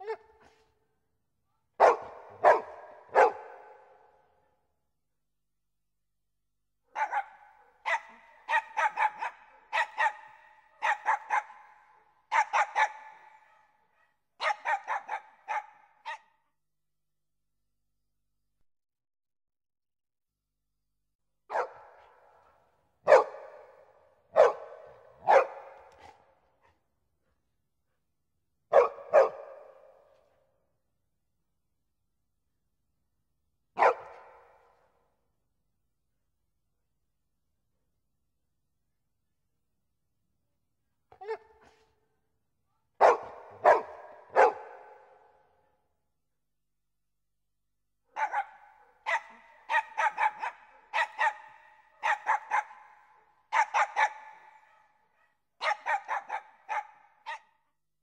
No.